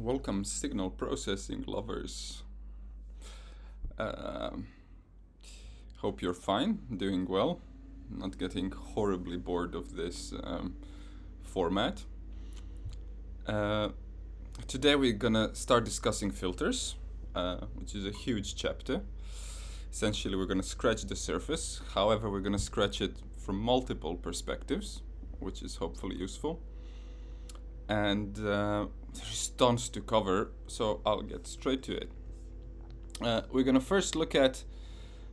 Welcome, signal processing lovers. Um hope you're fine, doing well, not getting horribly bored of this um, format. Uh, today we're gonna start discussing filters, uh, which is a huge chapter. Essentially, we're gonna scratch the surface. However, we're gonna scratch it from multiple perspectives, which is hopefully useful. And uh, there's tons to cover, so I'll get straight to it. Uh, we're gonna first look at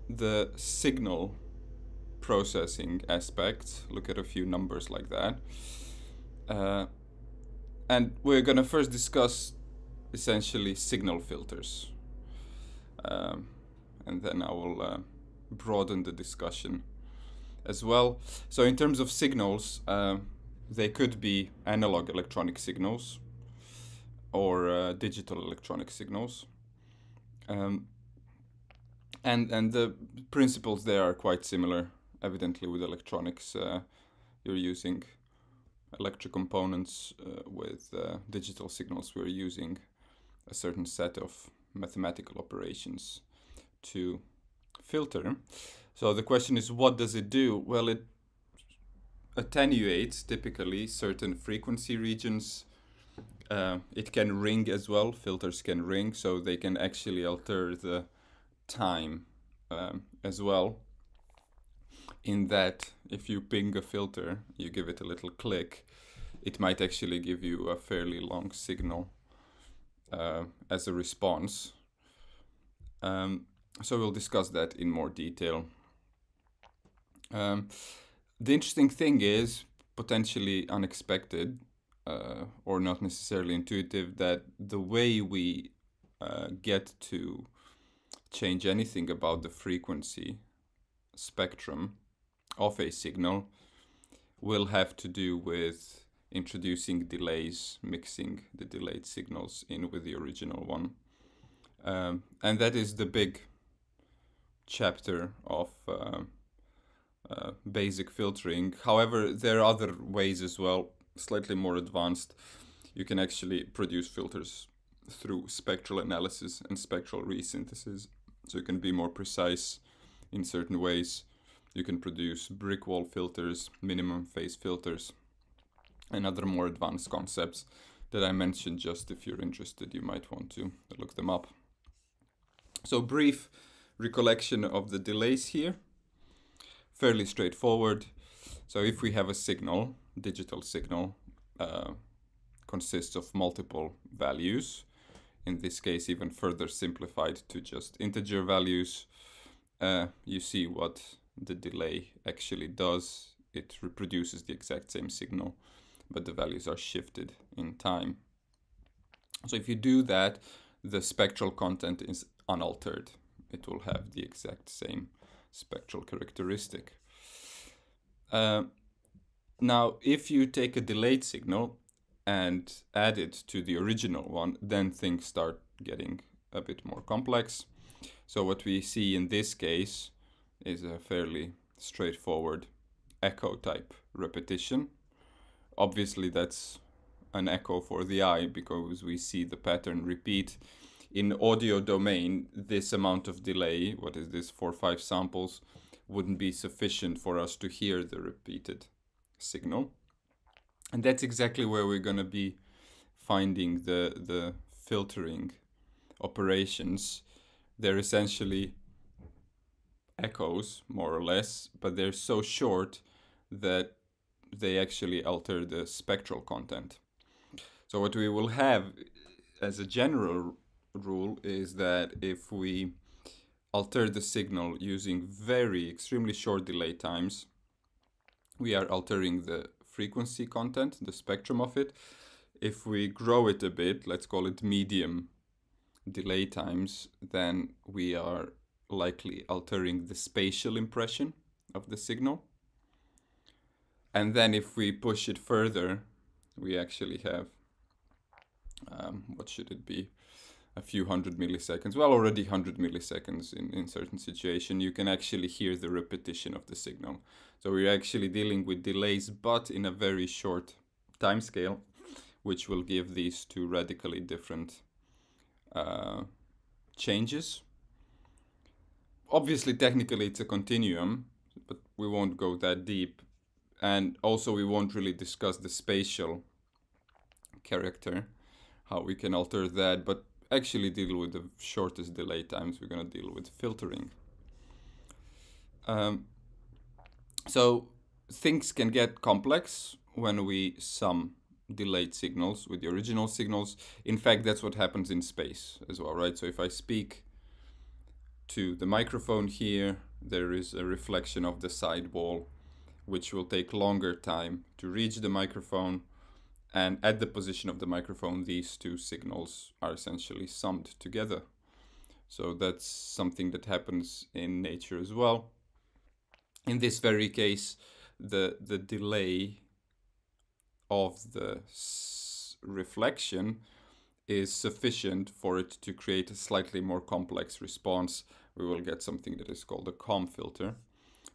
the signal processing aspect, look at a few numbers like that. Uh, and we're going to first discuss essentially signal filters. Um, and then I will uh, broaden the discussion as well. So, in terms of signals, uh, they could be analog electronic signals or uh, digital electronic signals. Um, and and the principles there are quite similar. Evidently, with electronics, uh, you're using electric components. Uh, with uh, digital signals, we're using a certain set of mathematical operations to filter. So the question is, what does it do? Well, it attenuates typically certain frequency regions. Uh, it can ring as well. Filters can ring, so they can actually alter the time um, as well. In that, if you ping a filter, you give it a little click, it might actually give you a fairly long signal uh, as a response. Um, so we'll discuss that in more detail. Um, the interesting thing is potentially unexpected uh, or not necessarily intuitive that the way we uh, get to change anything about the frequency spectrum of a signal will have to do with introducing delays, mixing the delayed signals in with the original one. Um, and that is the big chapter of uh, uh, basic filtering. However, there are other ways as well, slightly more advanced. You can actually produce filters through spectral analysis and spectral resynthesis so you can be more precise in certain ways. You can produce brick wall filters, minimum phase filters, and other more advanced concepts that I mentioned just if you're interested, you might want to look them up. So brief recollection of the delays here. Fairly straightforward. So if we have a signal, digital signal, uh, consists of multiple values in this case even further simplified to just integer values, uh, you see what the delay actually does. It reproduces the exact same signal, but the values are shifted in time. So if you do that, the spectral content is unaltered. It will have the exact same spectral characteristic. Uh, now, if you take a delayed signal and add it to the original one, then things start getting a bit more complex. So what we see in this case is a fairly straightforward echo type repetition. Obviously that's an echo for the eye because we see the pattern repeat. In audio domain, this amount of delay, what is this, four or five samples, wouldn't be sufficient for us to hear the repeated signal. And that's exactly where we're going to be finding the the filtering operations. They're essentially echoes more or less but they're so short that they actually alter the spectral content. So what we will have as a general rule is that if we alter the signal using very extremely short delay times we are altering the frequency content, the spectrum of it. If we grow it a bit, let's call it medium delay times, then we are likely altering the spatial impression of the signal. And then if we push it further, we actually have, um, what should it be? A few hundred milliseconds, well, already 100 milliseconds in, in certain situation, you can actually hear the repetition of the signal. So we're actually dealing with delays, but in a very short time scale, which will give these two radically different uh, changes. Obviously, technically, it's a continuum, but we won't go that deep. And also, we won't really discuss the spatial character, how we can alter that, but actually deal with the shortest delay times. We're going to deal with filtering. Um, so things can get complex when we sum delayed signals with the original signals. In fact, that's what happens in space as well, right? So if I speak to the microphone here, there is a reflection of the side wall, which will take longer time to reach the microphone. And at the position of the microphone, these two signals are essentially summed together. So that's something that happens in nature as well. In this very case, the, the delay of the reflection is sufficient for it to create a slightly more complex response. We will get something that is called a comb filter,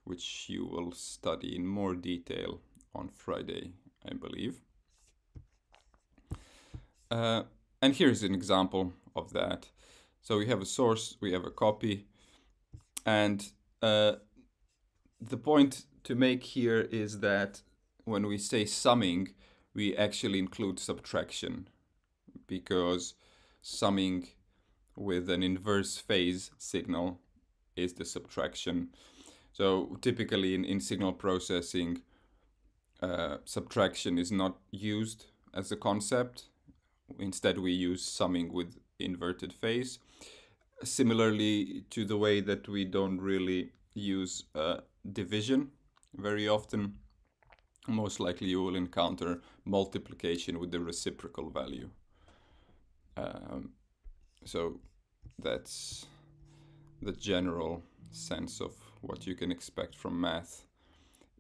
which you will study in more detail on Friday, I believe. Uh, and here's an example of that. So we have a source, we have a copy, and uh, the point to make here is that when we say summing, we actually include subtraction because summing with an inverse phase signal is the subtraction. So typically in, in signal processing, uh, subtraction is not used as a concept. Instead, we use summing with inverted phase. Similarly to the way that we don't really use uh, division very often most likely you will encounter multiplication with the reciprocal value. Um, so that's the general sense of what you can expect from math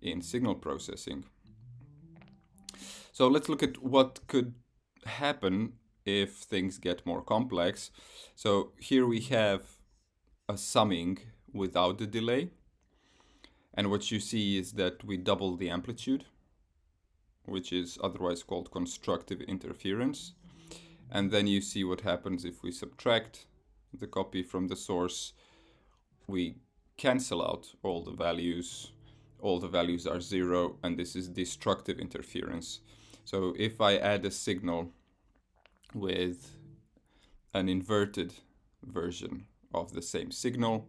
in signal processing. So let's look at what could happen if things get more complex. So here we have a summing without the delay. And what you see is that we double the amplitude, which is otherwise called constructive interference. And then you see what happens if we subtract the copy from the source. We cancel out all the values. All the values are zero, and this is destructive interference. So if I add a signal with an inverted version of the same signal,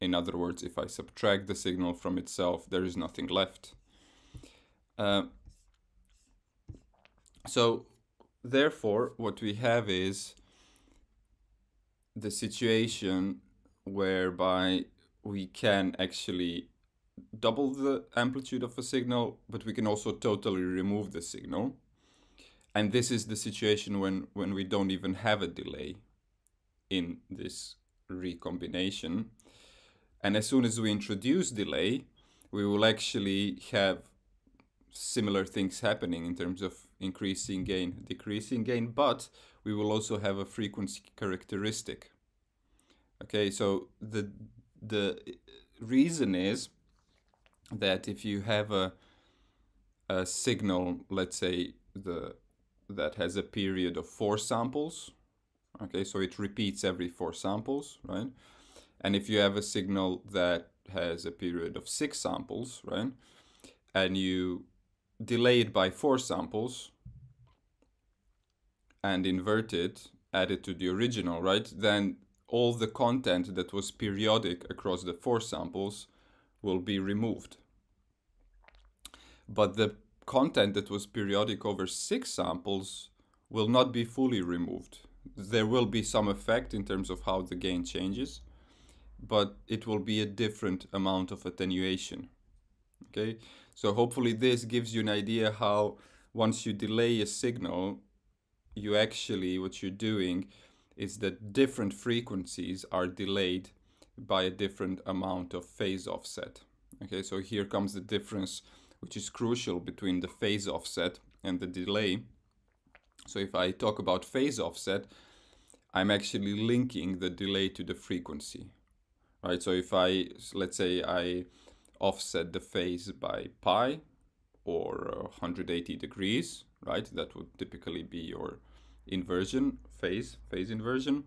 in other words, if I subtract the signal from itself, there is nothing left. Uh, so therefore, what we have is the situation whereby we can actually double the amplitude of a signal, but we can also totally remove the signal. And this is the situation when, when we don't even have a delay in this recombination. And as soon as we introduce delay, we will actually have similar things happening in terms of increasing gain, decreasing gain, but we will also have a frequency characteristic. Okay, so the the reason is that if you have a a signal, let's say the that has a period of four samples, okay, so it repeats every four samples, right? And if you have a signal that has a period of six samples, right, and you delay it by four samples and invert it, add it to the original, right, then all the content that was periodic across the four samples will be removed. But the content that was periodic over six samples will not be fully removed. There will be some effect in terms of how the gain changes, but it will be a different amount of attenuation. Okay, so hopefully this gives you an idea how once you delay a signal, you actually, what you're doing is that different frequencies are delayed by a different amount of phase offset. Okay, so here comes the difference, which is crucial between the phase offset and the delay. So if I talk about phase offset, I'm actually linking the delay to the frequency right? So if I, let's say I offset the phase by pi or uh, 180 degrees, right? That would typically be your inversion phase, phase inversion.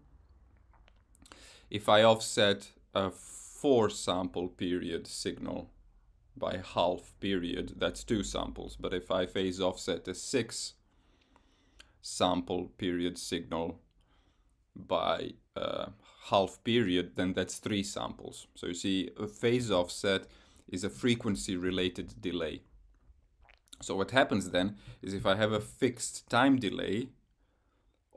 If I offset a four sample period signal by half period, that's two samples. But if I phase offset a six sample period signal by uh, half period, then that's three samples. So you see a phase offset is a frequency related delay. So what happens then is if I have a fixed time delay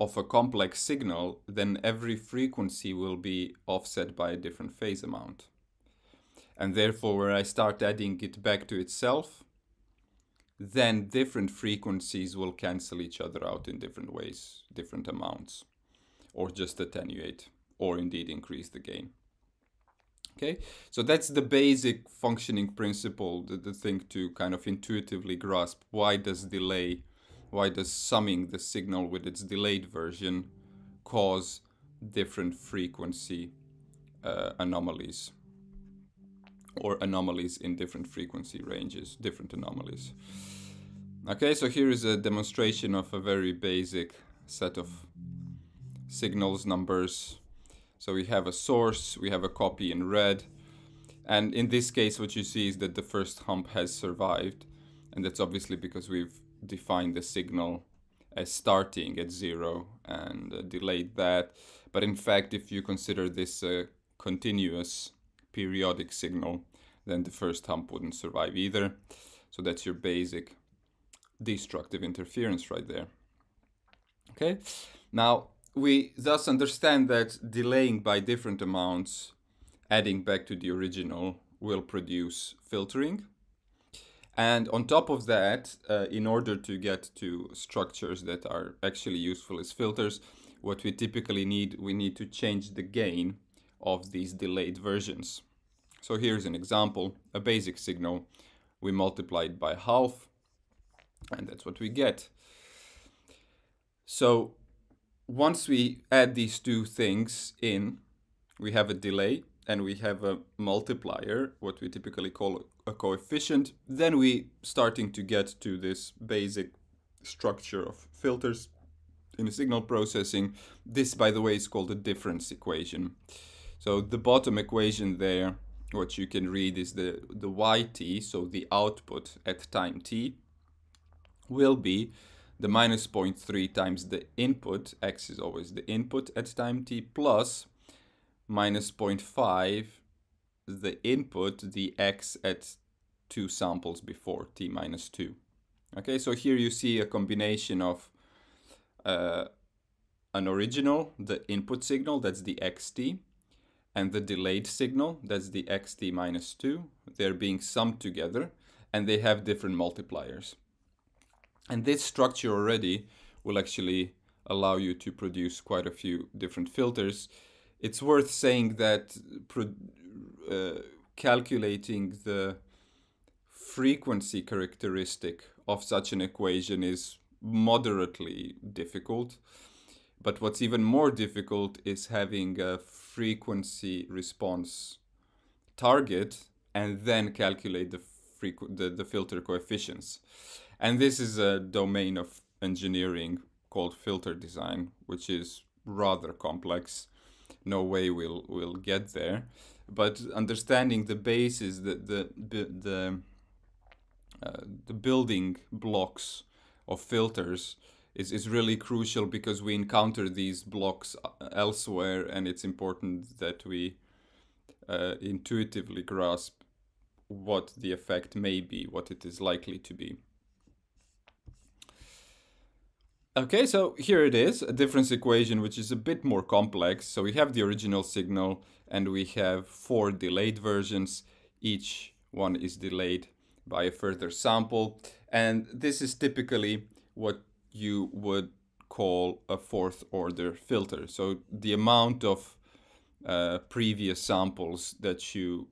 of a complex signal, then every frequency will be offset by a different phase amount. And therefore, where I start adding it back to itself, then different frequencies will cancel each other out in different ways, different amounts, or just attenuate, or indeed increase the gain. Okay, so that's the basic functioning principle, the, the thing to kind of intuitively grasp. Why does delay, why does summing the signal with its delayed version cause different frequency uh, anomalies? Or anomalies in different frequency ranges, different anomalies. Okay, so here is a demonstration of a very basic set of signals, numbers, so we have a source, we have a copy in red. And in this case, what you see is that the first hump has survived. And that's obviously because we've defined the signal as starting at zero and uh, delayed that. But in fact, if you consider this a continuous periodic signal, then the first hump wouldn't survive either. So that's your basic destructive interference right there. Okay, now we thus understand that delaying by different amounts, adding back to the original, will produce filtering. And on top of that, uh, in order to get to structures that are actually useful as filters, what we typically need, we need to change the gain of these delayed versions. So here's an example, a basic signal. We multiply it by half, and that's what we get. So once we add these two things in, we have a delay and we have a multiplier, what we typically call a coefficient. Then we starting to get to this basic structure of filters in signal processing. This, by the way, is called a difference equation. So the bottom equation there, what you can read is the, the yt, so the output at time t, will be the minus 0.3 times the input, x is always the input at time t, plus minus 0.5 the input, the x at two samples before, t minus 2. Okay, so here you see a combination of uh, an original, the input signal, that's the xt, and the delayed signal, that's the xt minus 2. They're being summed together, and they have different multipliers. And this structure already will actually allow you to produce quite a few different filters. It's worth saying that uh, calculating the frequency characteristic of such an equation is moderately difficult. But what's even more difficult is having a frequency response target and then calculate the, the, the filter coefficients. And this is a domain of engineering called filter design, which is rather complex. No way we'll we'll get there, but understanding the basis, the the the uh, the building blocks of filters is is really crucial because we encounter these blocks uh, elsewhere, and it's important that we uh, intuitively grasp what the effect may be, what it is likely to be. Okay, so here it is, a difference equation which is a bit more complex. So we have the original signal and we have four delayed versions. Each one is delayed by a further sample. And this is typically what you would call a fourth order filter. So the amount of uh, previous samples that you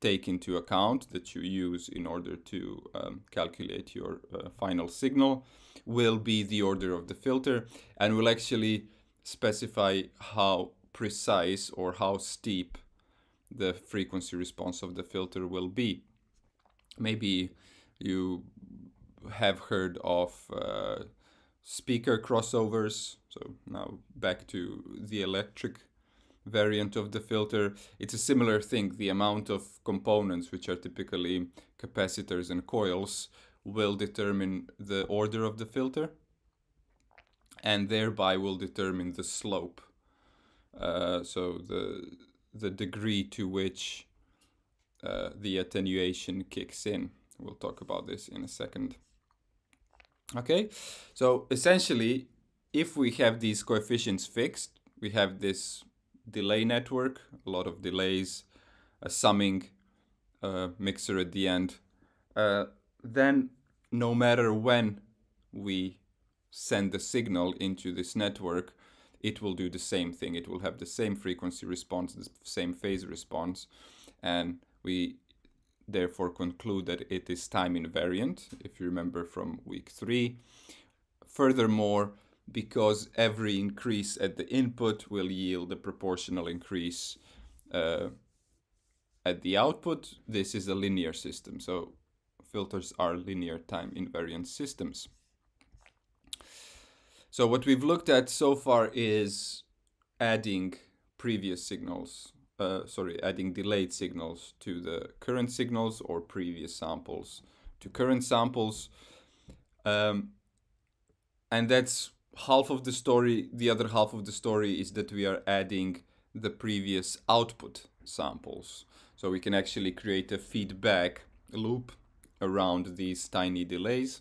take into account, that you use in order to um, calculate your uh, final signal will be the order of the filter and will actually specify how precise or how steep the frequency response of the filter will be. Maybe you have heard of uh, speaker crossovers. So now back to the electric variant of the filter. It's a similar thing. The amount of components, which are typically capacitors and coils, will determine the order of the filter and thereby will determine the slope. Uh, so the the degree to which uh, the attenuation kicks in. We'll talk about this in a second. Okay, so essentially, if we have these coefficients fixed, we have this delay network, a lot of delays, a summing uh, mixer at the end, uh, then no matter when we send the signal into this network, it will do the same thing. It will have the same frequency response, the same phase response, and we therefore conclude that it is time invariant, if you remember from week three. Furthermore, because every increase at the input will yield a proportional increase uh, at the output, this is a linear system. So filters are linear time invariant systems. So what we've looked at so far is adding previous signals, uh, sorry, adding delayed signals to the current signals or previous samples to current samples. Um, and that's half of the story. The other half of the story is that we are adding the previous output samples. So we can actually create a feedback loop around these tiny delays.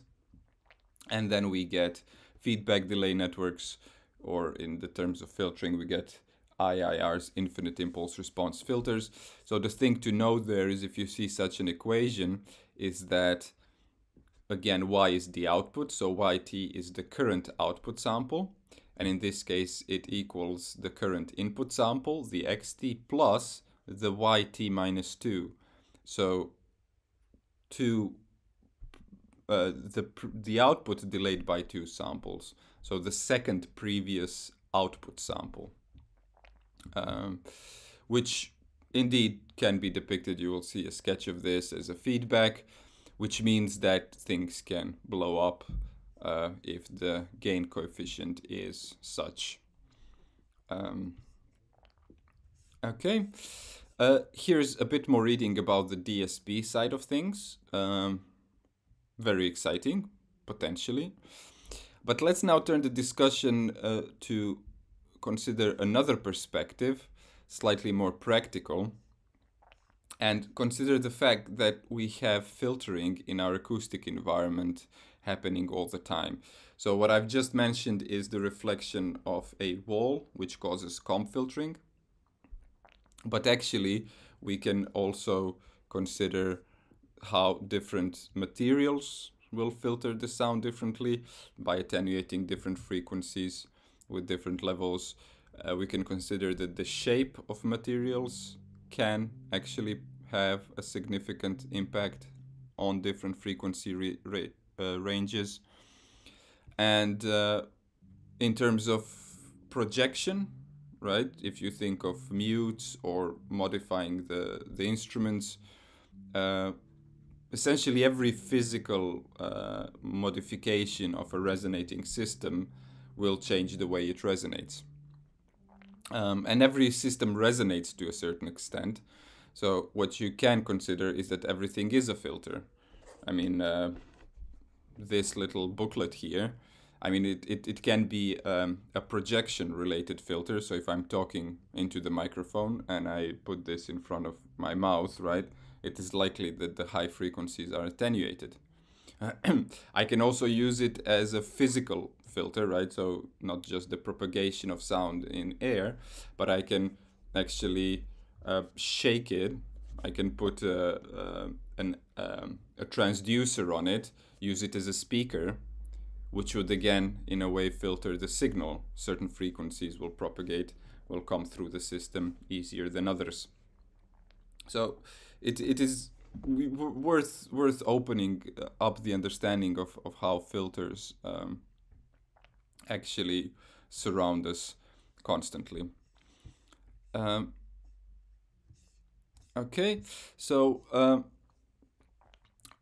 And then we get feedback delay networks, or in the terms of filtering, we get IIR's infinite impulse response filters. So the thing to know there is if you see such an equation is that again y is the output so yt is the current output sample and in this case it equals the current input sample the xt plus the yt minus 2 so 2 uh, the the output delayed by two samples. So the second previous output sample, um, which indeed can be depicted. You will see a sketch of this as a feedback, which means that things can blow up uh, if the gain coefficient is such. Um, okay. Uh, here's a bit more reading about the DSP side of things. Um, very exciting, potentially. But let's now turn the discussion uh, to consider another perspective, slightly more practical, and consider the fact that we have filtering in our acoustic environment happening all the time. So what I've just mentioned is the reflection of a wall, which causes comb filtering. But actually, we can also consider how different materials will filter the sound differently by attenuating different frequencies with different levels. Uh, we can consider that the shape of materials can actually have a significant impact on different frequency uh, ranges. And uh, in terms of projection, right, if you think of mutes or modifying the, the instruments, uh, essentially every physical uh, modification of a resonating system will change the way it resonates. Um, and every system resonates to a certain extent. So what you can consider is that everything is a filter. I mean, uh, this little booklet here, I mean, it, it, it can be um, a projection related filter. So if I'm talking into the microphone and I put this in front of my mouth, right? It is likely that the high frequencies are attenuated. I can also use it as a physical filter, right? So not just the propagation of sound in air, but I can actually uh, shake it. I can put a, uh, an, um, a transducer on it, use it as a speaker, which would again, in a way, filter the signal. Certain frequencies will propagate, will come through the system easier than others. So it it is worth worth opening up the understanding of, of how filters um, actually surround us constantly. Um, okay, so uh,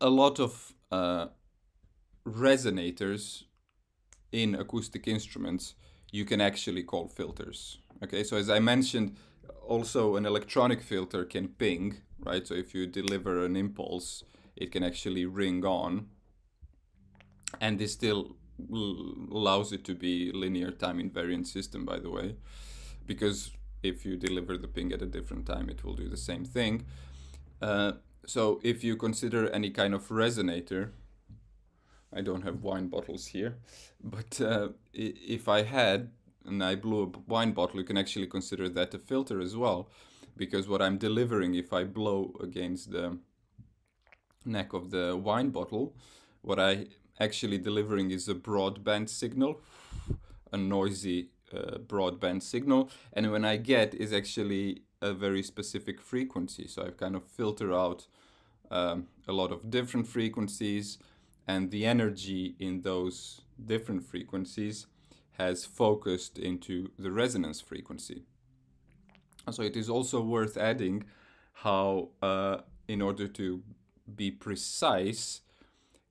a lot of uh, resonators in acoustic instruments you can actually call filters. Okay, so as I mentioned, also an electronic filter can ping, right? So if you deliver an impulse, it can actually ring on, and this still allows it to be linear time invariant system, by the way, because if you deliver the ping at a different time, it will do the same thing. Uh, so if you consider any kind of resonator, I don't have wine bottles here, but uh, if I had and I blew a wine bottle, you can actually consider that a filter as well, because what I'm delivering, if I blow against the neck of the wine bottle, what I actually delivering is a broadband signal, a noisy uh, broadband signal, and when I get is actually a very specific frequency. So I've kind of filtered out um, a lot of different frequencies and the energy in those different frequencies has focused into the resonance frequency. So it is also worth adding how, uh, in order to be precise,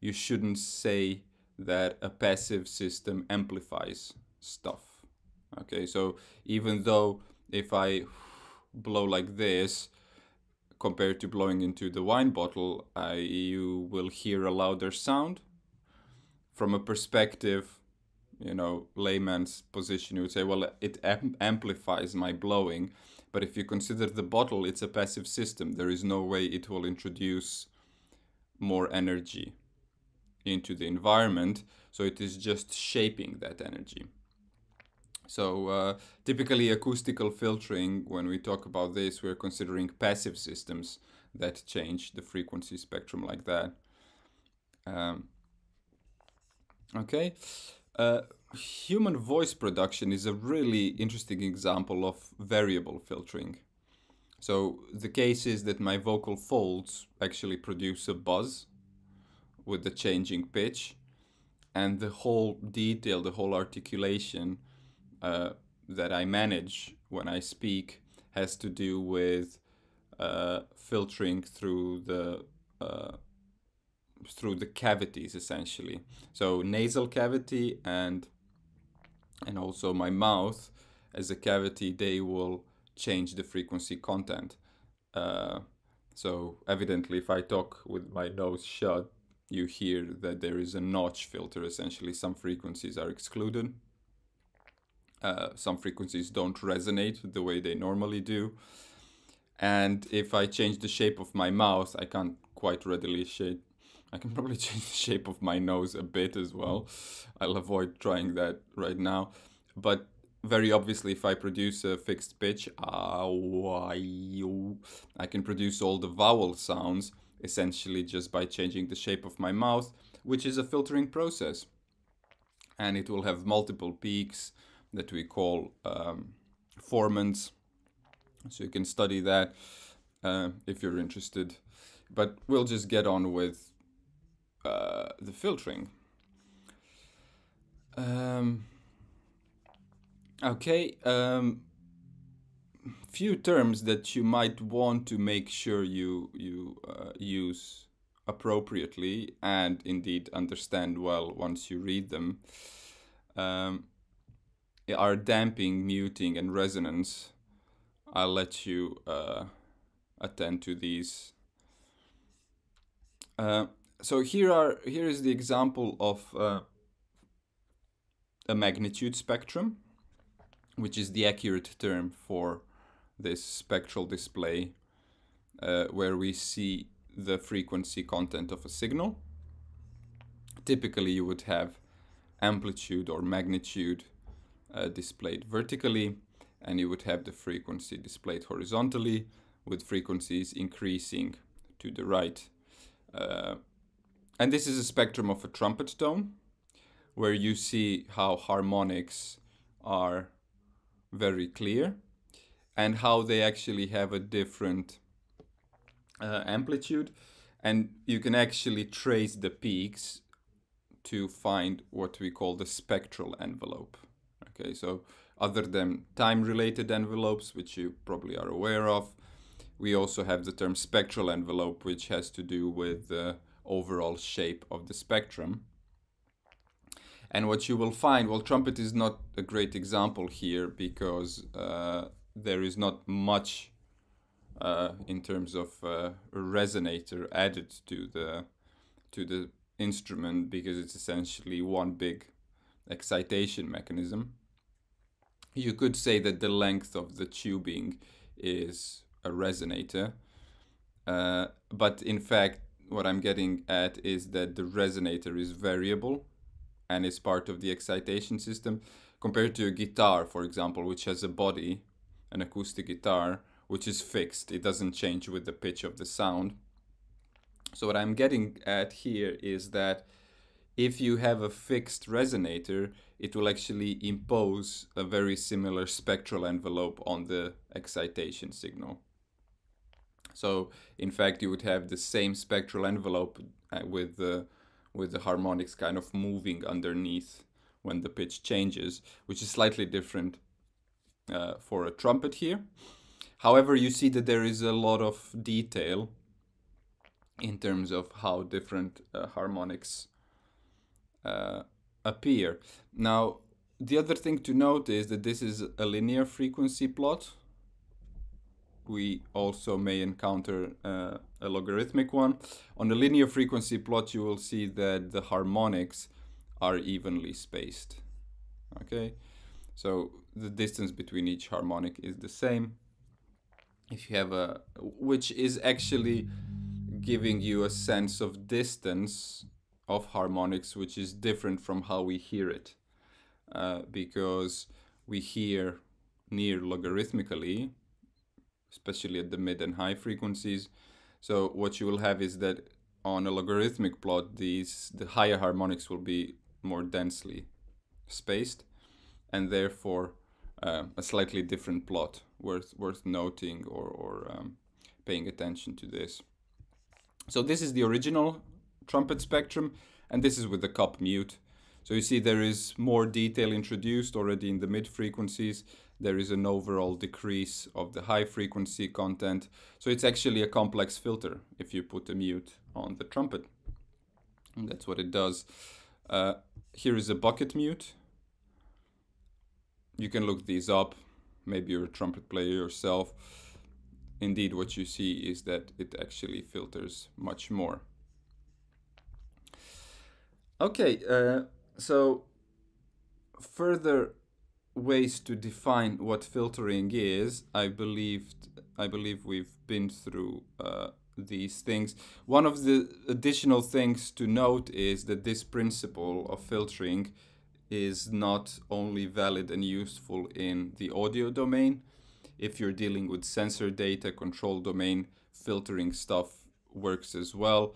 you shouldn't say that a passive system amplifies stuff. Okay, so even though if I blow like this, compared to blowing into the wine bottle, I, you will hear a louder sound. From a perspective, you know, layman's position, you would say, well, it am- amplifies my blowing. But if you consider the bottle, it's a passive system. There is no way it will introduce more energy into the environment. So it is just shaping that energy. So uh, typically acoustical filtering, when we talk about this, we're considering passive systems that change the frequency spectrum like that. Um, okay. Uh, human voice production is a really interesting example of variable filtering. So the case is that my vocal folds actually produce a buzz with the changing pitch and the whole detail, the whole articulation uh, that I manage when I speak has to do with uh, filtering through the uh, through the cavities essentially. So nasal cavity and and also my mouth as a cavity, they will change the frequency content. Uh, so evidently, if I talk with my nose shut, you hear that there is a notch filter. Essentially, some frequencies are excluded uh, some frequencies don't resonate the way they normally do. And if I change the shape of my mouth, I can't quite readily shape. I can probably change the shape of my nose a bit as well. I'll avoid trying that right now. But very obviously, if I produce a fixed pitch, I can produce all the vowel sounds essentially just by changing the shape of my mouth, which is a filtering process. And it will have multiple peaks that we call um, formants. So you can study that uh, if you're interested. But we'll just get on with uh, the filtering. Um, okay. Um, few terms that you might want to make sure you you uh, use appropriately and indeed understand well once you read them. Um, are damping, muting, and resonance. I'll let you uh, attend to these. Uh, so here are here is the example of uh, a magnitude spectrum, which is the accurate term for this spectral display, uh, where we see the frequency content of a signal. Typically, you would have amplitude or magnitude uh, displayed vertically and you would have the frequency displayed horizontally with frequencies increasing to the right. Uh, and this is a spectrum of a trumpet tone where you see how harmonics are very clear and how they actually have a different uh, amplitude and you can actually trace the peaks to find what we call the spectral envelope. Okay, so other than time-related envelopes, which you probably are aware of, we also have the term spectral envelope, which has to do with the overall shape of the spectrum. And what you will find, well, trumpet is not a great example here because uh, there is not much uh, in terms of uh, resonator added to the to the instrument because it's essentially one big excitation mechanism. You could say that the length of the tubing is a resonator, uh, but in fact, what I'm getting at is that the resonator is variable and is part of the excitation system compared to a guitar, for example, which has a body, an acoustic guitar, which is fixed. It doesn't change with the pitch of the sound. So what I'm getting at here is that if you have a fixed resonator, it will actually impose a very similar spectral envelope on the excitation signal. So in fact, you would have the same spectral envelope uh, with the with the harmonics kind of moving underneath when the pitch changes, which is slightly different uh, for a trumpet here. However, you see that there is a lot of detail in terms of how different uh, harmonics uh, appear. Now, the other thing to note is that this is a linear frequency plot. We also may encounter uh, a logarithmic one. On the linear frequency plot, you will see that the harmonics are evenly spaced. Okay, so the distance between each harmonic is the same. If you have a, which is actually giving you a sense of distance of harmonics, which is different from how we hear it. Uh, because we hear near logarithmically, especially at the mid and high frequencies. So what you will have is that on a logarithmic plot, these the higher harmonics will be more densely spaced, and therefore uh, a slightly different plot worth worth noting or or um, paying attention to this. So this is the original trumpet spectrum, and this is with the cup mute. So you see there is more detail introduced already in the mid frequencies. There is an overall decrease of the high frequency content. So it's actually a complex filter if you put a mute on the trumpet. And that's what it does. Uh, here is a bucket mute. You can look these up. Maybe you're a trumpet player yourself. Indeed, what you see is that it actually filters much more. Okay, uh, so further ways to define what filtering is, I believed I believe we've been through uh, these things. One of the additional things to note is that this principle of filtering is not only valid and useful in the audio domain. If you're dealing with sensor data, control domain, filtering stuff works as well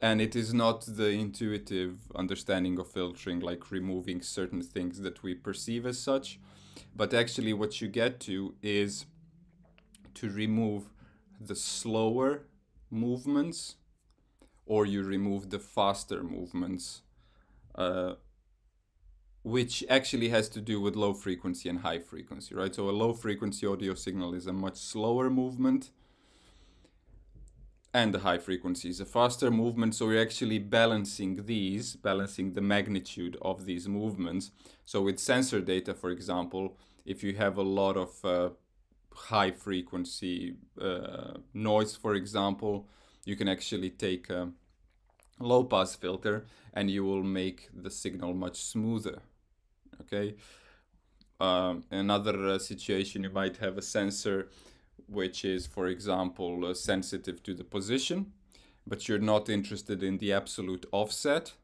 and it is not the intuitive understanding of filtering like removing certain things that we perceive as such. But actually what you get to is to remove the slower movements or you remove the faster movements uh, which actually has to do with low frequency and high frequency right? So a low frequency audio signal is a much slower movement and the high frequencies, a faster movement. So we're actually balancing these, balancing the magnitude of these movements. So with sensor data, for example, if you have a lot of uh, high frequency uh, noise, for example, you can actually take a low pass filter and you will make the signal much smoother. Okay. Um, another uh, situation, you might have a sensor which is, for example, uh, sensitive to the position, but you're not interested in the absolute offset,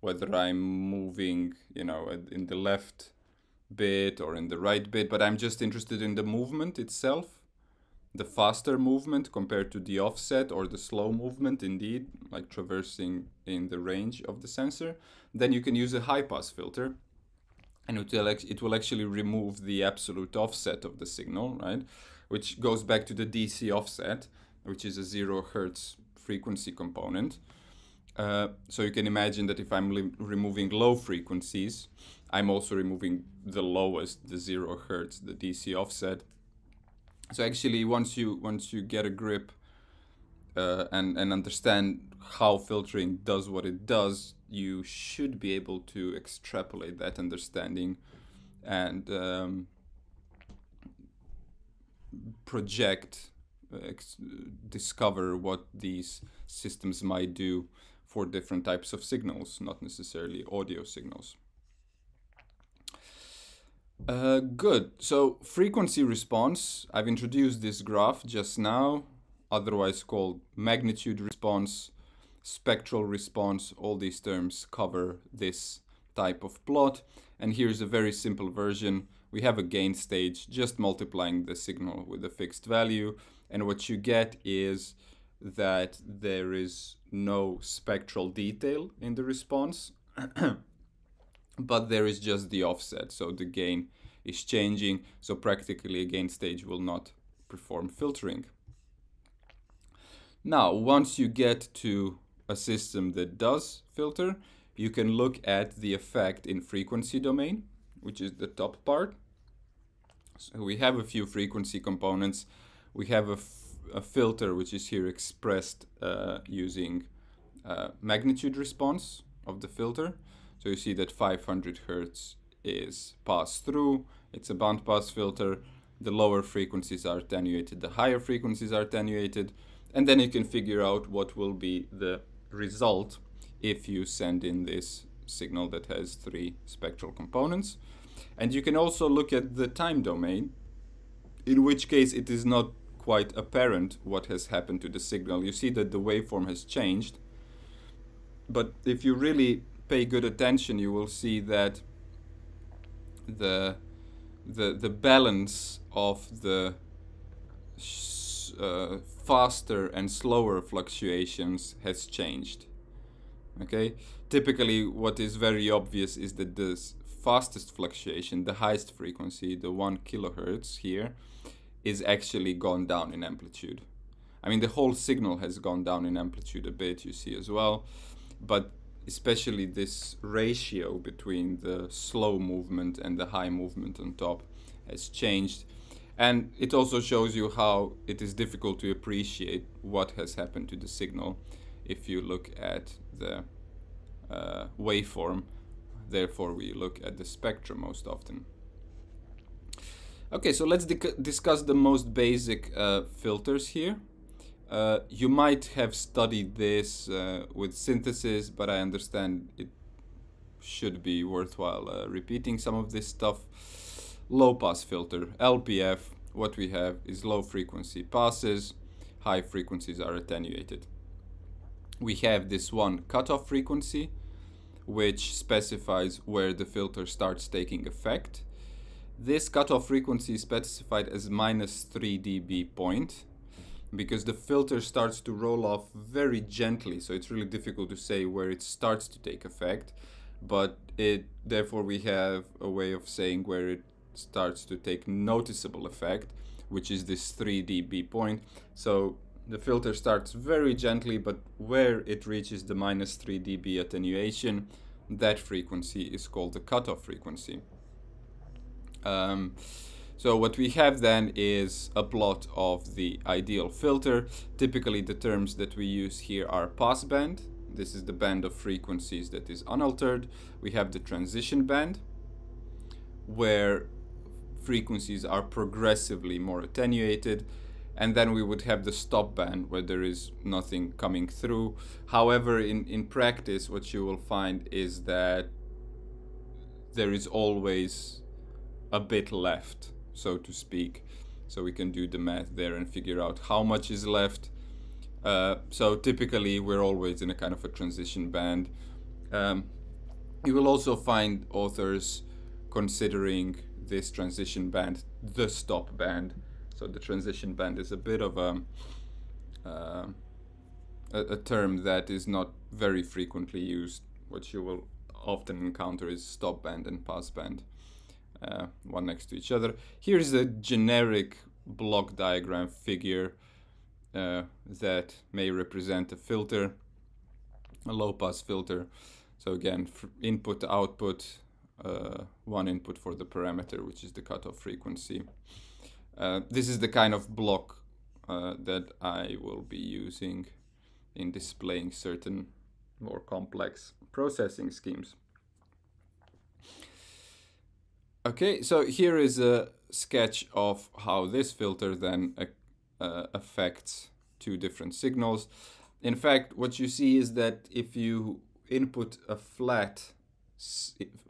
whether I'm moving, you know, in the left bit or in the right bit, but I'm just interested in the movement itself, the faster movement compared to the offset or the slow movement, indeed, like traversing in the range of the sensor, then you can use a high pass filter and it will, it will actually remove the absolute offset of the signal, right? Which goes back to the DC offset, which is a zero hertz frequency component. Uh, so you can imagine that if I'm removing low frequencies, I'm also removing the lowest, the zero hertz, the DC offset. So actually, once you once you get a grip uh, and and understand how filtering does what it does, you should be able to extrapolate that understanding and um, project, uh, discover what these systems might do for different types of signals, not necessarily audio signals. Uh, good. So frequency response, I've introduced this graph just now, otherwise called magnitude response, spectral response. All these terms cover this type of plot. And here's a very simple version. We have a gain stage, just multiplying the signal with a fixed value. And what you get is that there is no spectral detail in the response. but there is just the offset. So the gain is changing. So practically a gain stage will not perform filtering. Now, once you get to a system that does filter, you can look at the effect in frequency domain, which is the top part. So we have a few frequency components. We have a, filter, which is here expressed uh, using uh, magnitude response of the filter. So you see that 500 hertz is passed through. It's a bandpass filter. The lower frequencies are attenuated, the higher frequencies are attenuated. And then you can figure out what will be the result if you send in this signal that has three spectral components. And you can also look at the time domain, in which case it is not quite apparent what has happened to the signal. You see that the waveform has changed, but if you really pay good attention, you will see that the the the balance of the uh, faster and slower fluctuations has changed. Okay, typically what is very obvious is that the fastest fluctuation, the highest frequency, the one kilohertz here, is actually gone down in amplitude. I mean, the whole signal has gone down in amplitude a bit, you see as well, but especially this ratio between the slow movement and the high movement on top has changed. And it also shows you how it is difficult to appreciate what has happened to the signal if you look at the uh, waveform. Therefore, we look at the spectrum most often. Okay, so let's discuss the most basic uh, filters here. Uh, you might have studied this uh, with synthesis, but I understand it should be worthwhile uh, repeating some of this stuff. Low pass filter, LPF, what we have is low frequency passes, high frequencies are attenuated. We have this one cutoff frequency, which specifies where the filter starts taking effect. This cutoff frequency is specified as minus 3 dB point because the filter starts to roll off very gently so it's really difficult to say where it starts to take effect but it therefore we have a way of saying where it starts to take noticeable effect which is this 3 dB point so the filter starts very gently but where it reaches the minus 3 dB attenuation that frequency is called the cutoff frequency um, so what we have then is a plot of the ideal filter. Typically the terms that we use here are passband. This is the band of frequencies that is unaltered. We have the transition band where frequencies are progressively more attenuated and then we would have the stop band where there is nothing coming through. However, in, in practice, what you will find is that there is always a bit left so to speak. So we can do the math there and figure out how much is left. Uh, so typically we're always in a kind of a transition band. Um, you will also find authors considering this transition band the stop band. So the transition band is a bit of a, uh, a, a term that is not very frequently used. What you will often encounter is stop band and pass band uh, one next to each other. Here's a generic block diagram figure uh, that may represent a filter, a low pass filter. So again, input to output, uh, one input for the parameter, which is the cutoff frequency. Uh, this is the kind of block uh, that I will be using in displaying certain more complex processing schemes. Okay, so here is a sketch of how this filter then uh, affects two different signals. In fact, what you see is that if you input a flat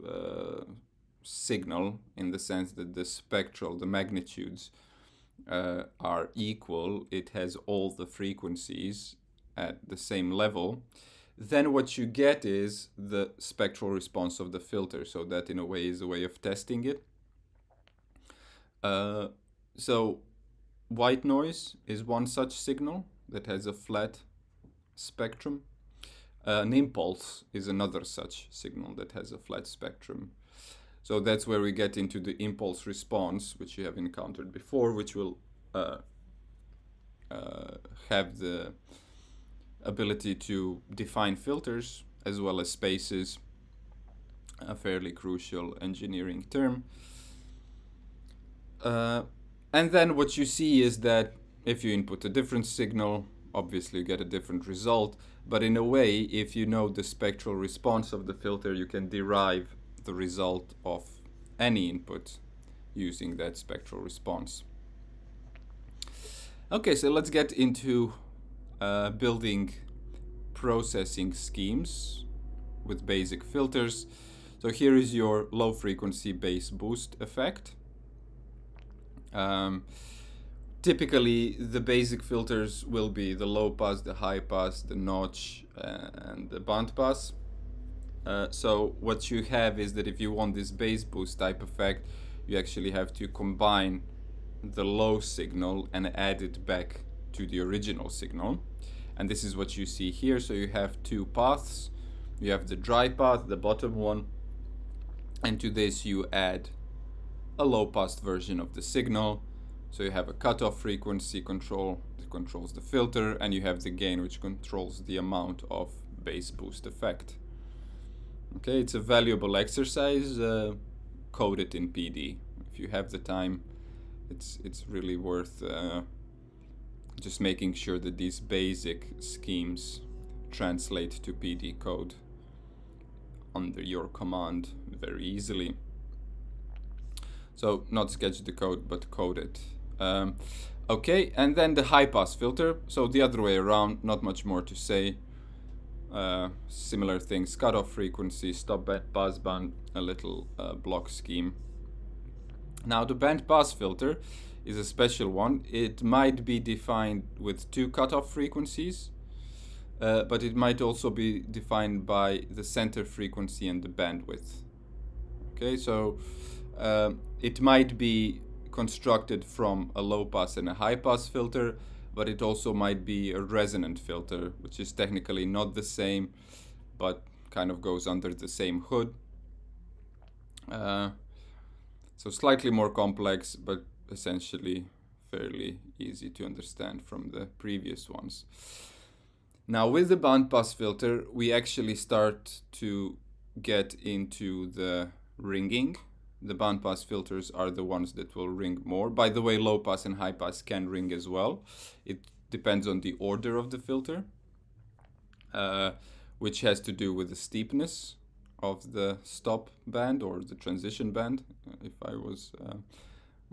uh, signal in the sense that the spectral, the magnitudes uh, are equal, it has all the frequencies at the same level, then what you get is the spectral response of the filter. So that in a way is a way of testing it. Uh, so white noise is one such signal that has a flat spectrum. Uh, an impulse is another such signal that has a flat spectrum. So that's where we get into the impulse response, which you have encountered before, which will uh, uh, have the ability to define filters as well as spaces, a fairly crucial engineering term. Uh, and then what you see is that if you input a different signal, obviously you get a different result. But in a way, if you know the spectral response of the filter, you can derive the result of any input using that spectral response. Okay, so let's get into uh, building processing schemes with basic filters. So here is your low frequency bass boost effect. Um, typically the basic filters will be the low pass, the high pass, the notch uh, and the band pass. Uh, so what you have is that if you want this bass boost type effect, you actually have to combine the low signal and add it back to the original signal. And this is what you see here. So you have two paths. You have the dry path, the bottom one. And to this you add a low pass version of the signal. So you have a cutoff frequency control that controls the filter and you have the gain which controls the amount of bass boost effect. Okay, it's a valuable exercise. Uh, code it in PD. If you have the time, it's it's really worth uh, just making sure that these basic schemes translate to PD code under your command very easily. So not sketch the code, but code it. Um, okay, and then the high pass filter. So the other way around, not much more to say. Uh, similar things, cutoff frequency, stop pass band, a little uh, block scheme. Now the band pass filter is a special one. It might be defined with two cutoff frequencies, uh, but it might also be defined by the center frequency and the bandwidth. Okay, so uh, it might be constructed from a low pass and a high pass filter, but it also might be a resonant filter, which is technically not the same, but kind of goes under the same hood. Uh, so slightly more complex, but essentially fairly easy to understand from the previous ones. Now with the bandpass filter, we actually start to get into the ringing the bandpass filters are the ones that will ring more. By the way, low pass and high pass can ring as well. It depends on the order of the filter, uh, which has to do with the steepness of the stop band or the transition band, if I was uh,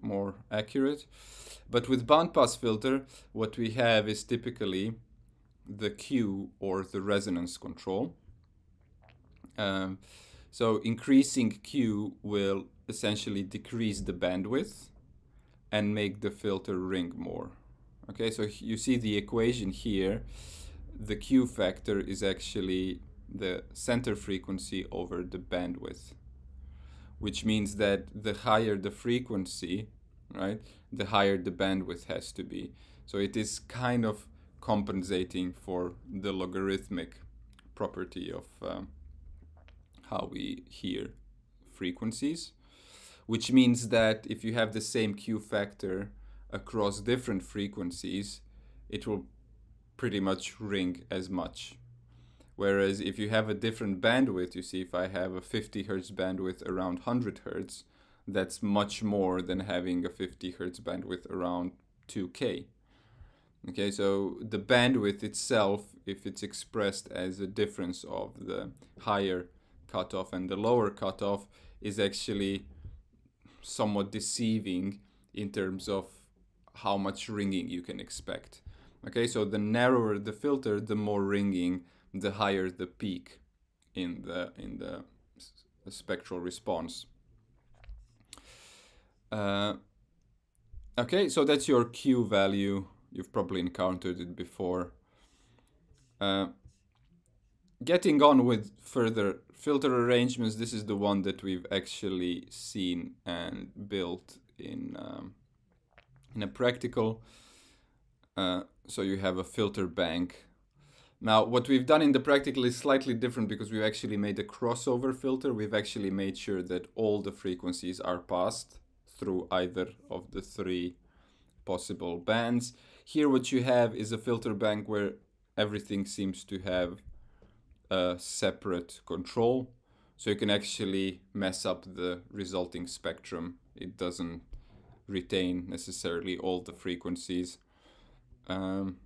more accurate. But with bandpass filter, what we have is typically the Q or the resonance control. Um, so increasing Q will essentially decrease the bandwidth and make the filter ring more. Okay, so you see the equation here. The Q factor is actually the center frequency over the bandwidth, which means that the higher the frequency, right, the higher the bandwidth has to be. So it is kind of compensating for the logarithmic property of um, how we hear frequencies which means that if you have the same Q factor across different frequencies, it will pretty much ring as much. Whereas if you have a different bandwidth, you see if I have a 50 hertz bandwidth around 100 hertz, that's much more than having a 50 hertz bandwidth around 2K. Okay, so the bandwidth itself, if it's expressed as a difference of the higher cutoff and the lower cutoff, is actually somewhat deceiving in terms of how much ringing you can expect. Okay, so the narrower the filter, the more ringing, the higher the peak in the in the spectral response. Uh, okay, so that's your Q value. You've probably encountered it before. Uh, getting on with further filter arrangements, this is the one that we've actually seen and built in um, in a practical. Uh, so you have a filter bank. Now, what we've done in the practical is slightly different because we've actually made a crossover filter. We've actually made sure that all the frequencies are passed through either of the three possible bands. Here what you have is a filter bank where everything seems to have a separate control. So you can actually mess up the resulting spectrum. It doesn't retain necessarily all the frequencies. Um,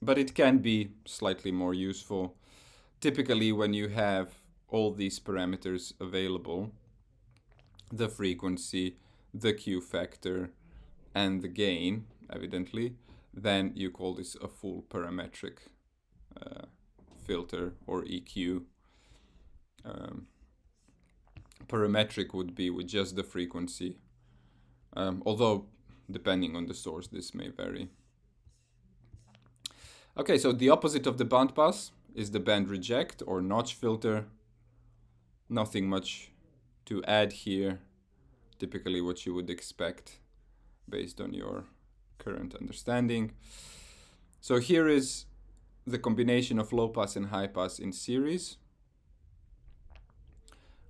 but it can be slightly more useful. Typically when you have all these parameters available, the frequency, the Q factor, and the gain, evidently, then you call this a full parametric uh, filter or EQ. Um, parametric would be with just the frequency, um, although depending on the source this may vary. Okay, so the opposite of the bandpass is the band reject or notch filter. Nothing much to add here. Typically what you would expect based on your current understanding. So here is the combination of low pass and high pass in series.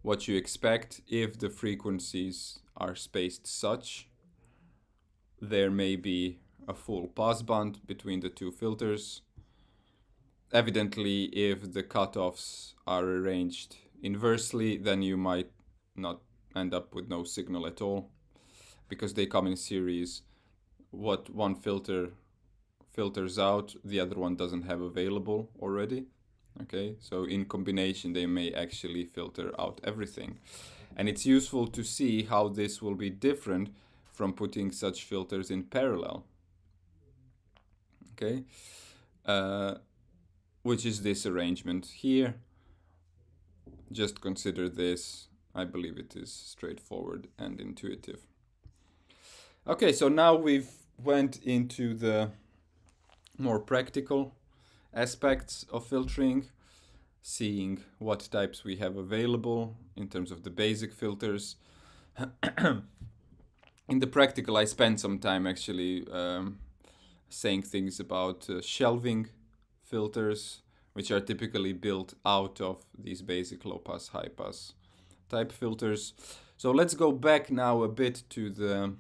What you expect if the frequencies are spaced such. There may be a full pass band between the two filters. Evidently, if the cutoffs are arranged inversely, then you might not end up with no signal at all because they come in series. What one filter filters out, the other one doesn't have available already. Okay, so in combination, they may actually filter out everything. And it's useful to see how this will be different from putting such filters in parallel. Okay, uh, which is this arrangement here. Just consider this. I believe it is straightforward and intuitive. Okay, so now we've went into the more practical aspects of filtering, seeing what types we have available in terms of the basic filters. in the practical, I spent some time actually um, saying things about uh, shelving filters, which are typically built out of these basic low pass, high pass type filters. So let's go back now a bit to the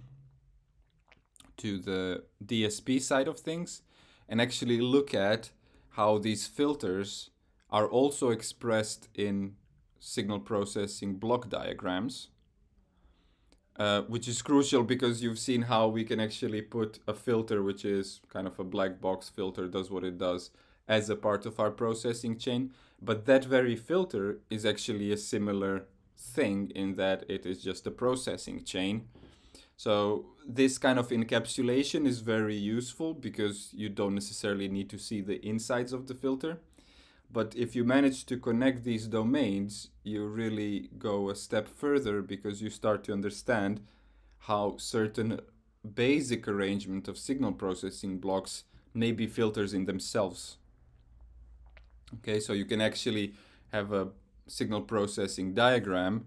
to the DSP side of things and actually look at how these filters are also expressed in signal processing block diagrams, uh, which is crucial because you've seen how we can actually put a filter, which is kind of a black box filter, does what it does as a part of our processing chain. But that very filter is actually a similar thing in that it is just a processing chain so this kind of encapsulation is very useful because you don't necessarily need to see the insides of the filter. But if you manage to connect these domains, you really go a step further because you start to understand how certain basic arrangement of signal processing blocks may be filters in themselves. Okay, so you can actually have a signal processing diagram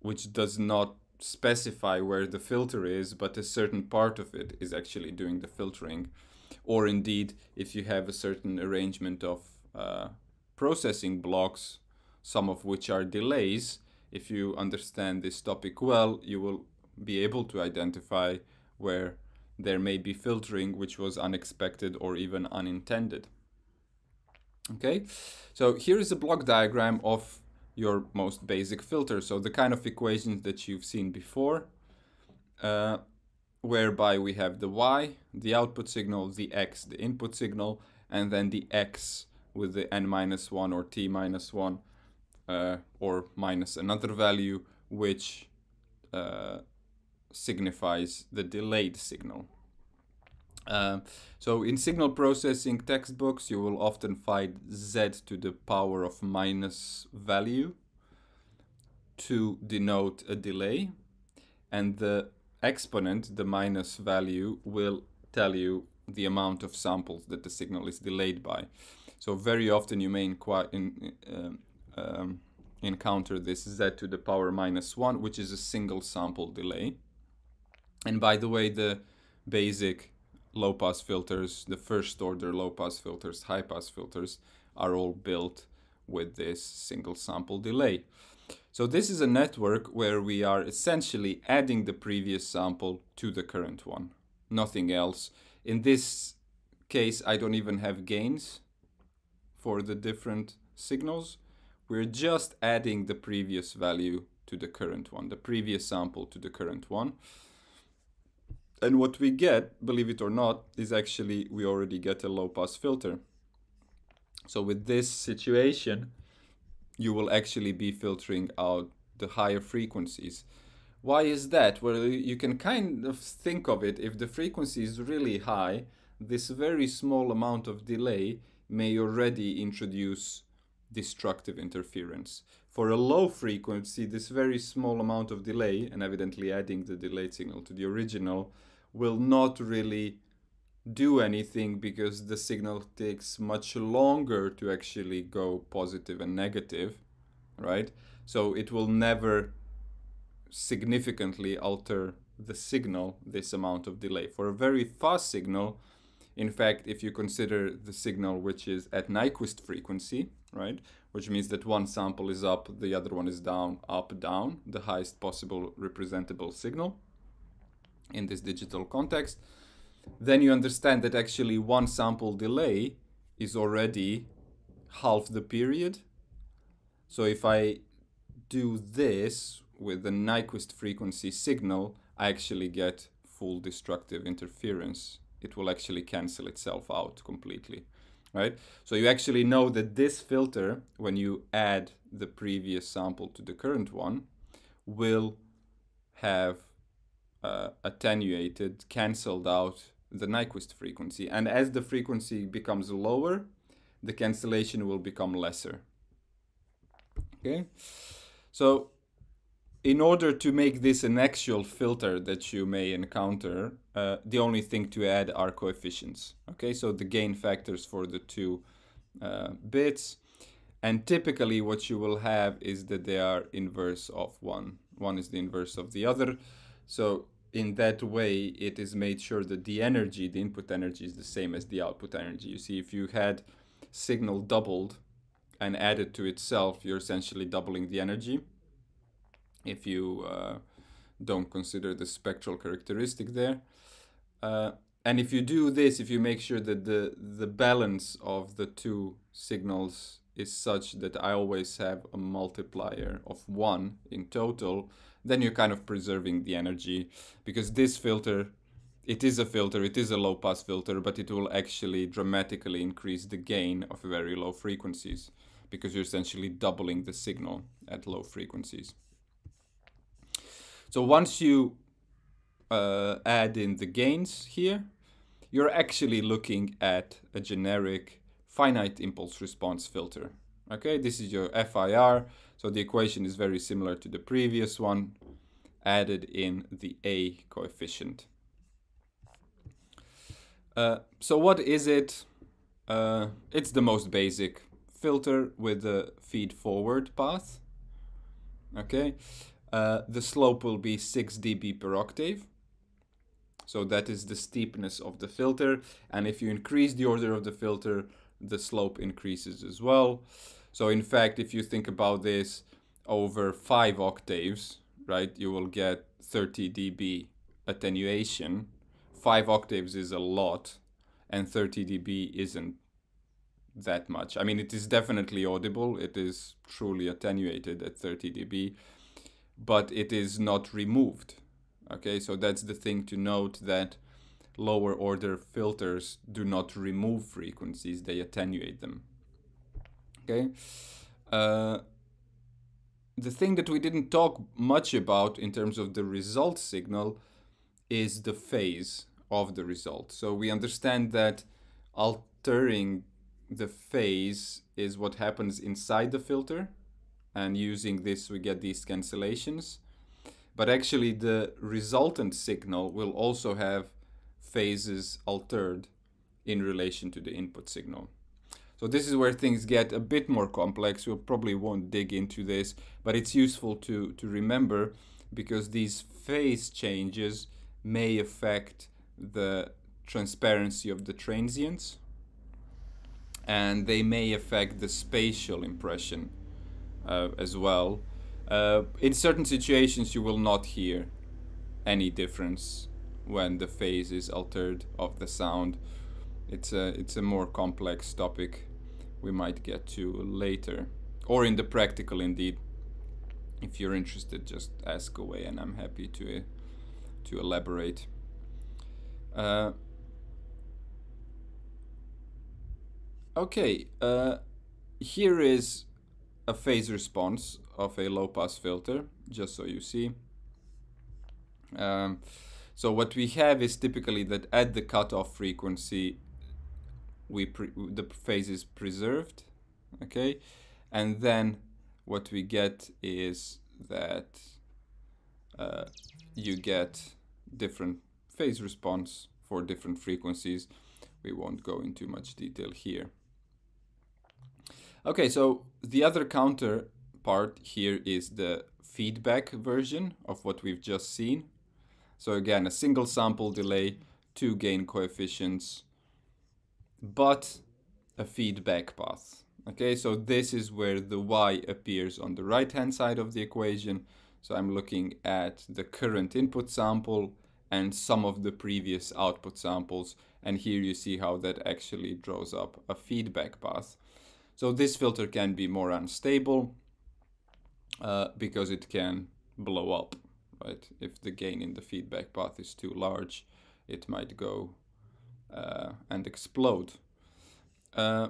which does not specify where the filter is, but a certain part of it is actually doing the filtering. Or indeed, if you have a certain arrangement of uh, processing blocks, some of which are delays, if you understand this topic well, you will be able to identify where there may be filtering which was unexpected or even unintended. Okay, so here is a block diagram of your most basic filter. So the kind of equations that you've seen before. Uh, whereby we have the y, the output signal, the x, the input signal, and then the x with the n minus 1 or t minus 1 uh, or minus another value which uh, signifies the delayed signal. Uh, so in signal processing textbooks you will often find z to the power of minus value to denote a delay and the exponent, the minus value, will tell you the amount of samples that the signal is delayed by. So very often you may in, um, um, encounter this z to the power minus 1, which is a single sample delay. And by the way, the basic low-pass filters, the first order low-pass filters, high-pass filters, are all built with this single sample delay. So this is a network where we are essentially adding the previous sample to the current one, nothing else. In this case, I don't even have gains for the different signals. We're just adding the previous value to the current one, the previous sample to the current one. And what we get, believe it or not, is actually we already get a low pass filter. So with this situation, you will actually be filtering out the higher frequencies. Why is that? Well, you can kind of think of it if the frequency is really high, this very small amount of delay may already introduce destructive interference. For a low frequency, this very small amount of delay, and evidently adding the delayed signal to the original, will not really do anything because the signal takes much longer to actually go positive and negative, right? So it will never significantly alter the signal, this amount of delay. For a very fast signal, in fact, if you consider the signal which is at Nyquist frequency, right, which means that one sample is up, the other one is down, up, down, the highest possible representable signal in this digital context, then you understand that actually one sample delay is already half the period. So if I do this with the Nyquist frequency signal, I actually get full destructive interference. It will actually cancel itself out completely, right? So you actually know that this filter, when you add the previous sample to the current one, will have uh, attenuated, cancelled out the Nyquist frequency. And as the frequency becomes lower, the cancellation will become lesser. Okay, so in order to make this an actual filter that you may encounter, uh, the only thing to add are coefficients. Okay, so the gain factors for the two uh, bits. And typically what you will have is that they are inverse of one. One is the inverse of the other. So in that way, it is made sure that the energy, the input energy, is the same as the output energy. You see, if you had signal doubled and added to itself, you're essentially doubling the energy. If you uh, don't consider the spectral characteristic there. Uh, and if you do this, if you make sure that the, the balance of the two signals is such that I always have a multiplier of one in total, then you're kind of preserving the energy because this filter it is a filter, it is a low pass filter, but it will actually dramatically increase the gain of very low frequencies because you're essentially doubling the signal at low frequencies. So once you uh, add in the gains here, you're actually looking at a generic finite impulse response filter. Okay, this is your FIR. So the equation is very similar to the previous one, added in the A coefficient. Uh, so what is it? Uh, it's the most basic filter with the feed forward path. Okay, uh, the slope will be 6 dB per octave. So that is the steepness of the filter. And if you increase the order of the filter, the slope increases as well. So in fact, if you think about this over five octaves, right, you will get 30 dB attenuation. Five octaves is a lot, and 30 dB isn't that much. I mean, it is definitely audible. It is truly attenuated at 30 dB, but it is not removed, Okay, so that's the thing to note that lower order filters do not remove frequencies, they attenuate them. Okay. Uh, the thing that we didn't talk much about in terms of the result signal is the phase of the result. So we understand that altering the phase is what happens inside the filter and using this we get these cancellations. But actually the resultant signal will also have phases altered in relation to the input signal. So this is where things get a bit more complex. We we'll probably won't dig into this, but it's useful to, to remember because these phase changes may affect the transparency of the transients and they may affect the spatial impression uh, as well. Uh, in certain situations you will not hear any difference when the phase is altered of the sound. It's a, it's a more complex topic we might get to later. Or in the practical indeed. If you're interested, just ask away and I'm happy to, to elaborate. Uh, okay, uh, here is a phase response of a low pass filter, just so you see. Um, so what we have is typically that at the cutoff frequency, we the phase is preserved, okay, and then what we get is that uh, you get different phase response for different frequencies. We won't go into much detail here. Okay, so the other counterpart here is the feedback version of what we've just seen. So again, a single sample delay, two gain coefficients, but a feedback path. Okay, so this is where the y appears on the right hand side of the equation. So I'm looking at the current input sample and some of the previous output samples. And here you see how that actually draws up a feedback path. So this filter can be more unstable uh, because it can blow up, right? If the gain in the feedback path is too large, it might go uh, and explode. Uh,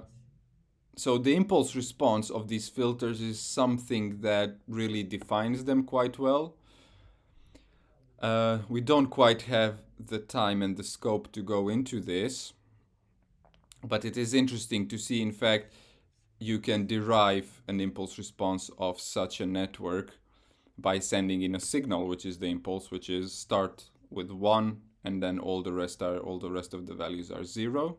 so the impulse response of these filters is something that really defines them quite well. Uh, we don't quite have the time and the scope to go into this, but it is interesting to see, in fact, you can derive an impulse response of such a network by sending in a signal, which is the impulse, which is start with one, and then all the rest are all the rest of the values are zero.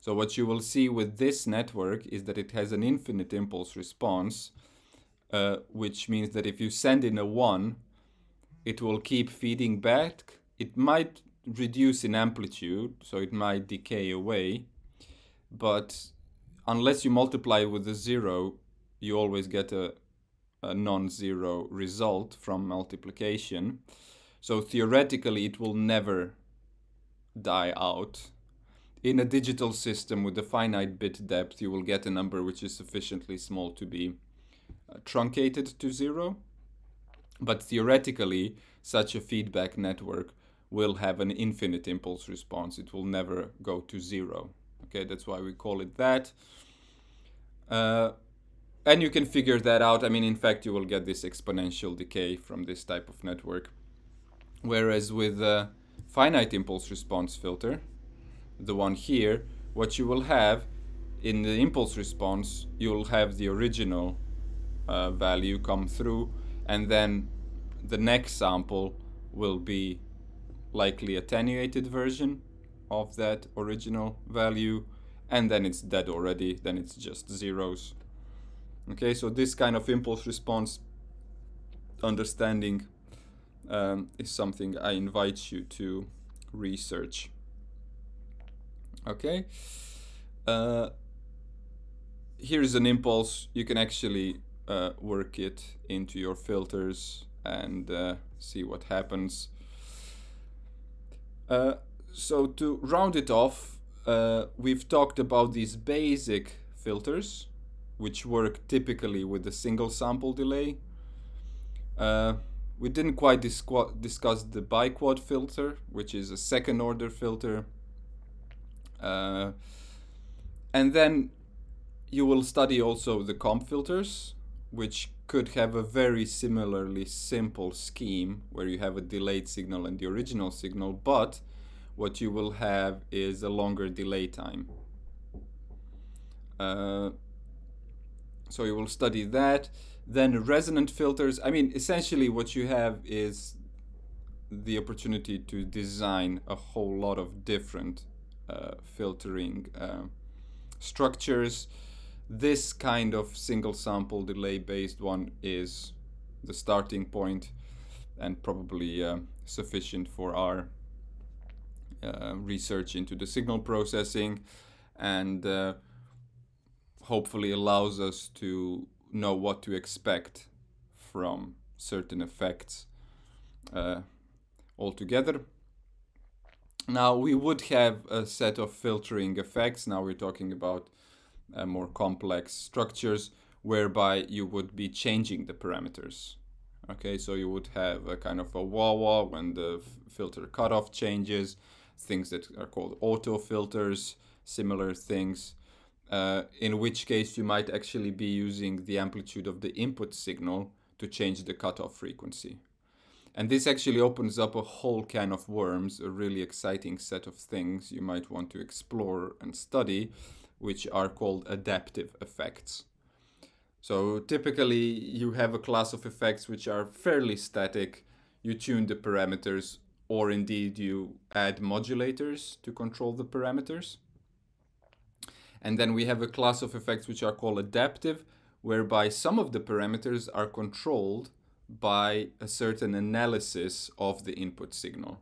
So what you will see with this network is that it has an infinite impulse response, uh, which means that if you send in a one, it will keep feeding back. It might reduce in amplitude, so it might decay away, but unless you multiply with a zero, you always get a, a non-zero result from multiplication. So theoretically, it will never die out. In a digital system with a finite bit depth, you will get a number which is sufficiently small to be uh, truncated to zero. But theoretically, such a feedback network will have an infinite impulse response. It will never go to zero. Okay, that's why we call it that. Uh, and you can figure that out. I mean, in fact, you will get this exponential decay from this type of network. Whereas with a finite impulse response filter, the one here, what you will have in the impulse response, you'll have the original uh, value come through and then the next sample will be likely attenuated version of that original value and then it's dead already then it's just zeros. Okay so this kind of impulse response understanding um, is something I invite you to research. Okay uh, here's an impulse. You can actually uh, work it into your filters and uh, see what happens. So to round it off, uh, we've talked about these basic filters, which work typically with a single sample delay. Uh, we didn't quite discuss the biquad filter, which is a second order filter. Uh, and then you will study also the comb filters, which could have a very similarly simple scheme where you have a delayed signal and the original signal, but what you will have is a longer delay time. Uh, so you will study that. Then resonant filters. I mean, essentially what you have is the opportunity to design a whole lot of different uh, filtering uh, structures. This kind of single sample delay based one is the starting point and probably uh, sufficient for our research into the signal processing and uh, hopefully allows us to know what to expect from certain effects uh, altogether. Now we would have a set of filtering effects. Now we're talking about uh, more complex structures whereby you would be changing the parameters. Okay, so you would have a kind of a wah-wah when the filter cutoff changes, things that are called auto filters, similar things uh, in which case you might actually be using the amplitude of the input signal to change the cutoff frequency. And this actually opens up a whole can of worms, a really exciting set of things you might want to explore and study, which are called adaptive effects. So typically you have a class of effects which are fairly static. You tune the parameters or indeed you add modulators to control the parameters. And then we have a class of effects which are called adaptive, whereby some of the parameters are controlled by a certain analysis of the input signal.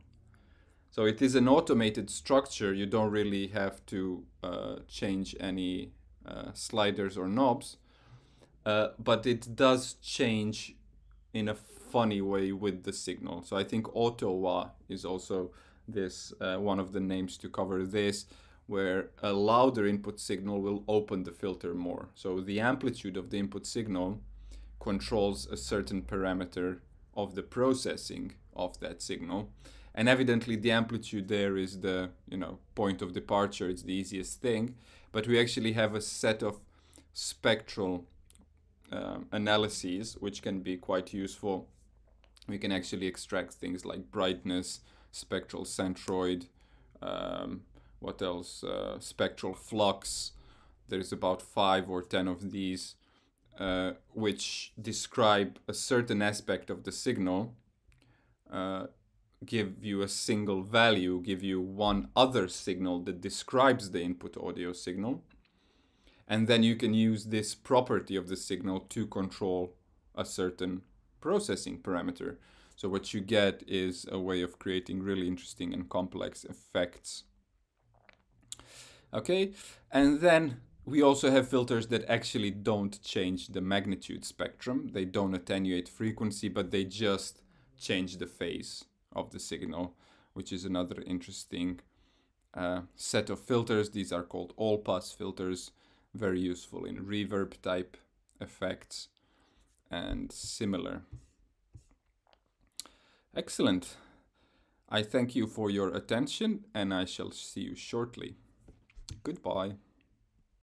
So it is an automated structure. You don't really have to uh, change any uh, sliders or knobs, uh, but it does change in a funny way with the signal. So I think auto is also this uh, one of the names to cover this where a louder input signal will open the filter more. So the amplitude of the input signal controls a certain parameter of the processing of that signal. And evidently the amplitude there is the you know point of departure, it's the easiest thing. But we actually have a set of spectral um, analyses which can be quite useful. We can actually extract things like brightness, spectral centroid, um, what else? Uh, spectral flux. There's about five or ten of these, uh, which describe a certain aspect of the signal, uh, give you a single value, give you one other signal that describes the input audio signal. And then you can use this property of the signal to control a certain processing parameter. So what you get is a way of creating really interesting and complex effects. Okay and then we also have filters that actually don't change the magnitude spectrum. They don't attenuate frequency but they just change the phase of the signal which is another interesting uh, set of filters. These are called all pass filters very useful in reverb type effects and similar excellent I thank you for your attention and I shall see you shortly. Goodbye.